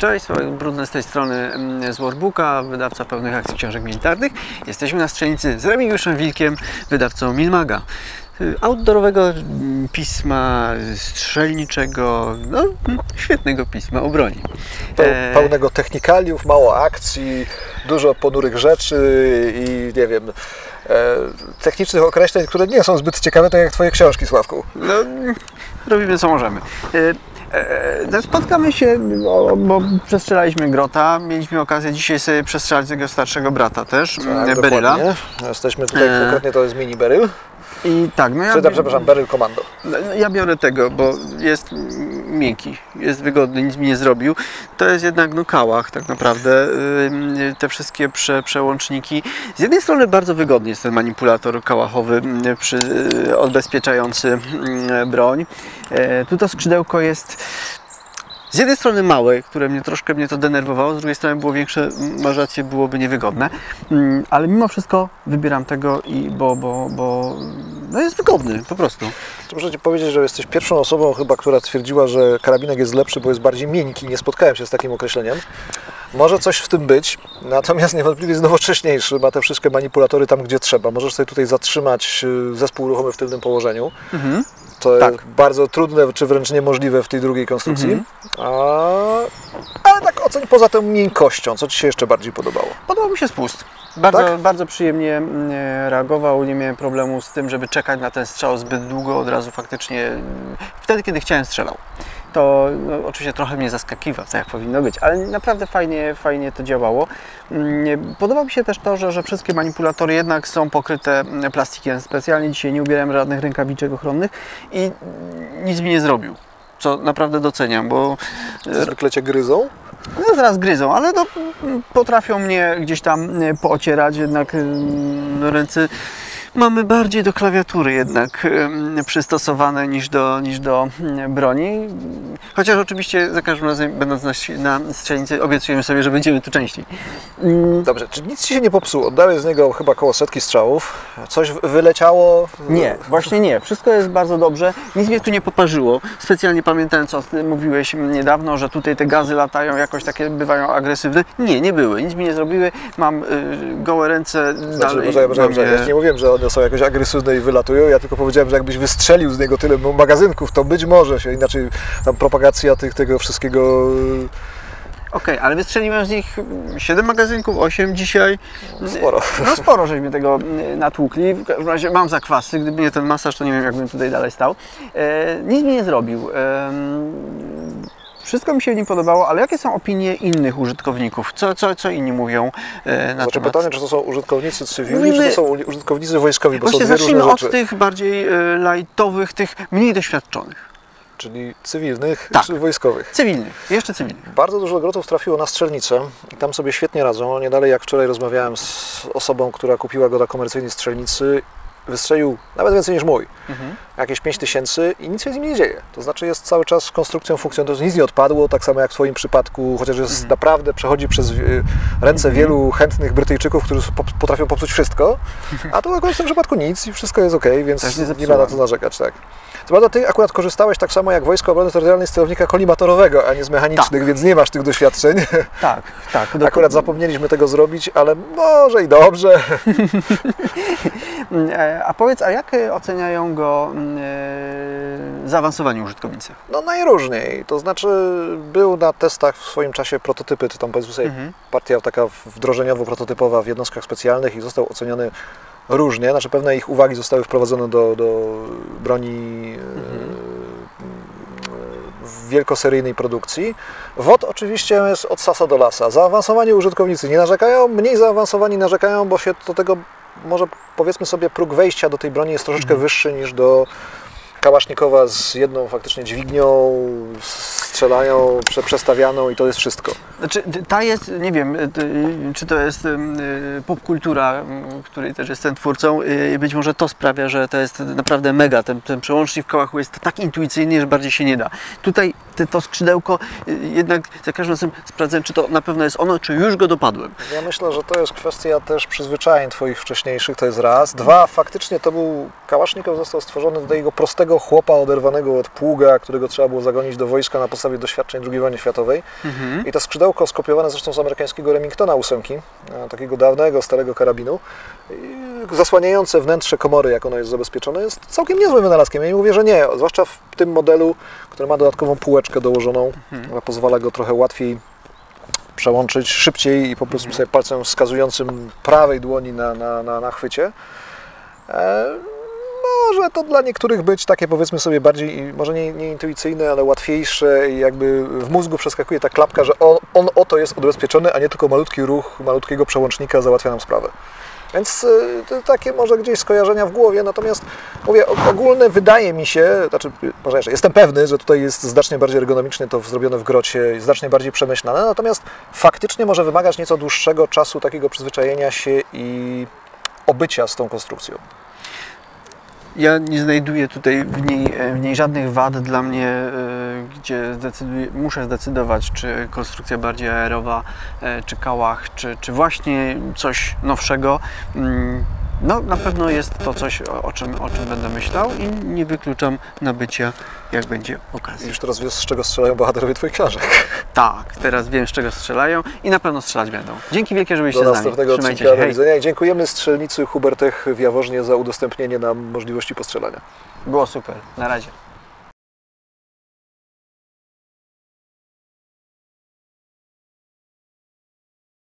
Cześć, Sławek Brudny z tej strony mm, z Workbooka, wydawca pełnych akcji książek militarnych. Jesteśmy na strzelnicy z Remigiuszem Wilkiem, wydawcą Milmaga. Y, Outdoorowego mm, pisma strzelniczego, no świetnego pisma o broni. E, pełnego technikaliów, mało akcji, dużo ponurych rzeczy i nie wiem, e, technicznych określeń, które nie są zbyt ciekawe, tak jak Twoje książki, Sławku. No, robimy co możemy. E, e, no, Spotkamy się, bo, bo przestrzelaliśmy Grota. Mieliśmy okazję dzisiaj sobie przestrzelać jego starszego brata też, tak, Beryla. dokładnie. Jesteśmy tutaj, E. konkretnie to jest mini Beryl. I tak, no ja, Czy, przepraszam, Beryl Commando. no, ja biorę tego, bo jest miękki, jest wygodny, nic mi nie zrobił. To jest jednak no kałach tak naprawdę. Te wszystkie prze, przełączniki. Z jednej strony bardzo wygodny jest ten manipulator kałachowy przy, y, odbezpieczający broń. E, Tu to skrzydełko jest z jednej strony małe, które mnie troszkę mnie to denerwowało, z drugiej strony było większe, masz rację, byłoby niewygodne. Ale mimo wszystko wybieram tego, i bo, bo, bo no jest wygodny po prostu. To muszę Ci powiedzieć, że jesteś pierwszą osobą chyba, która twierdziła, że karabinek jest lepszy, bo jest bardziej miękki. Nie spotkałem się z takim określeniem. Może coś w tym być, natomiast niewątpliwie jest nowocześniejszy. Ma te wszystkie manipulatory tam, gdzie trzeba. Możesz sobie tutaj zatrzymać y, zespół ruchomy w tylnym położeniu. Mhm. To Tak. jest bardzo trudne, czy wręcz niemożliwe w tej drugiej konstrukcji. Mhm. A... Ale tak oceń poza tą miękkością, co Ci się jeszcze bardziej podobało? Podobał mi się spust. Bardzo, Tak? bardzo przyjemnie mm, reagował, nie miałem problemu z tym, żeby czekać na ten strzał zbyt długo, od razu faktycznie mm, wtedy, kiedy chciałem strzelał. To no, oczywiście trochę mnie zaskakiwał, tak jak powinno być, ale naprawdę fajnie, fajnie to działało. Mm, Podoba mi się też to, że, że wszystkie manipulatory jednak są pokryte plastikiem. Specjalnie dzisiaj nie ubieram żadnych rękawiczek ochronnych i nic mi nie zrobił. Co naprawdę doceniam, bo Zwykle Cię gryzą? No zaraz gryzą, ale no, mm, potrafią mnie gdzieś tam y, poocierać, jednak y, no, ręce mamy bardziej do klawiatury jednak przystosowane niż do, niż do y, broni. Chociaż oczywiście za każdym razem będąc na, na strzelnicy obiecujemy sobie, że będziemy tu częściej. Mm, Dobrze, czy nic Ci się nie popsuło? Oddałeś z niego chyba koło setki strzałów. Coś wyleciało? Nie, właśnie nie. Wszystko jest bardzo dobrze. Nic mnie tu nie poparzyło. Specjalnie pamiętałem, co mówiłeś niedawno, że tutaj te gazy latają, jakoś takie bywają agresywne. Nie, nie były. Nic mi nie zrobiły. Mam y, gołe ręce. Znaczy, dalej mnie- Ja nie mówiłem, że one są jakoś agresywne i wylatują. Ja tylko powiedziałem, że jakbyś wystrzelił z niego tyle magazynków, to być może się inaczej tam propagacja tych, tego wszystkiego. Okej, ale wystrzeliłem z nich 7 magazynków, 8 dzisiaj. Sporo. No sporo żeśmy tego y, natłukli. W każdym razie mam zakwasy. Gdyby nie ten masaż, to nie wiem, jakbym tutaj dalej stał. E, nic mi nie zrobił. Em, wszystko mi się w nim podobało, ale jakie są opinie innych użytkowników? Co, co, co inni mówią e, na Znaczy temat? pytanie, czy to są użytkownicy cywilni, Mówimy- czy to są użytkownicy wojskowi, bo Właśnie są dwie zacznijmy różne od rzeczy. tych bardziej e, lightowych, tych mniej doświadczonych. Czyli cywilnych Tak. czy wojskowych. Cywilnych, jeszcze cywilnych. Bardzo dużo grotów trafiło na strzelnicę i tam sobie świetnie radzą. Nie dalej jak wczoraj rozmawiałem z osobą, która kupiła go na komercyjnej strzelnicy, wystrzelił nawet więcej niż mój. Mhm. Jakieś 5 tysięcy i nic się z nim nie dzieje. To znaczy jest cały czas konstrukcją, funkcją, to nic nie odpadło, tak samo jak w Twoim przypadku, chociaż jest Mhm. naprawdę, przechodzi przez wie- ręce wielu chętnych Brytyjczyków, którzy po- potrafią popsuć wszystko, a tu akurat w tym przypadku nic i wszystko jest ok, więc nie nie ma na to narzekać, tak. Co prawda Ty akurat korzystałeś tak samo jak Wojsko Obrony Terytorialnej z celownika kolimatorowego, a nie z mechanicznych, więc nie masz tych doświadczeń. Tak, tak. Akurat zapomnieliśmy tego zrobić, ale może i dobrze. A powiedz, a jak e, oceniają go e, zaawansowani użytkownicy? No najróżniej. To znaczy był na testach w swoim czasie prototypy, to tam powiedzmy sobie Mhm. partia taka wdrożeniowo-prototypowa w jednostkach specjalnych i został oceniony różnie. Znaczy pewne ich uwagi zostały wprowadzone do, do broni e, w wielkoseryjnej produkcji. WOT oczywiście jest od sasa do lasa. Zaawansowani użytkownicy nie narzekają, mniej zaawansowani narzekają, bo się do tego może powiedzmy sobie próg wejścia do tej broni jest troszeczkę wyższy niż do kałasznikowa z jedną faktycznie dźwignią, strzelają, prze, przestawianą i to jest wszystko. Znaczy, ta jest, nie wiem, t- y, czy to jest y, popkultura, której też jestem twórcą, y, być może to sprawia, że to jest naprawdę mega, ten, ten przełącznik w kołachu jest tak intuicyjny, że bardziej się nie da. Tutaj te, to skrzydełko, jednak za każdym razem sprawdzę, czy to na pewno jest ono, czy już go dopadłem. Ja myślę, że to jest kwestia też przyzwyczajeń Twoich wcześniejszych, to jest raz. Dwa, faktycznie to był, Kałasznikow został stworzony do jego prostego chłopa oderwanego od pługa, którego trzeba było zagonić do wojska na podstawie podstawie doświadczeń II wojny światowej. Mhm. I to skrzydełko skopiowane zresztą z amerykańskiego Remingtona ósemki, takiego dawnego, starego karabinu, zasłaniające wnętrze komory, jak ono jest zabezpieczone, jest całkiem niezłym wynalazkiem. Ja nie mówię, że nie, zwłaszcza w tym modelu, który ma dodatkową półeczkę dołożoną, która pozwala go trochę łatwiej przełączyć, szybciej i po prostu sobie palcem wskazującym prawej dłoni na, na, na, na chwycie. E, to dla niektórych być takie powiedzmy sobie bardziej, może nie, nie intuicyjne, ale łatwiejsze i jakby w mózgu przeskakuje ta klapka, że on, on oto jest odbezpieczony, a nie tylko malutki ruch malutkiego przełącznika załatwia nam sprawę. Więc y, to takie może gdzieś skojarzenia w głowie, natomiast mówię, o- ogólne wydaje mi się, znaczy może jeszcze, jestem pewny, że tutaj jest znacznie bardziej ergonomicznie to zrobione w grocie, znacznie bardziej przemyślane, natomiast faktycznie może wymagać nieco dłuższego czasu takiego przyzwyczajenia się i obycia z tą konstrukcją. Ja nie znajduję tutaj w niej, e, w niej żadnych wad dla mnie, e, gdzie muszę zdecydować, czy konstrukcja bardziej aerowa, e, czy kałach, czy, czy właśnie coś nowszego. No, na pewno jest to coś, o, czym, o czym będę myślał i nie wykluczam nabycia, jak będzie I okazja. już teraz wiesz, z czego strzelają bohaterowie Twoich książek. Tak, teraz wiem, z czego strzelają i na pewno strzelać będą. Dzięki wielkie, że byliście Do z nami. następnego Trzymajcie odcinka. się. Do widzenia i dziękujemy strzelnicy Hubertech w Jaworznie za udostępnienie nam możliwości postrzelania. Było super. Na razie.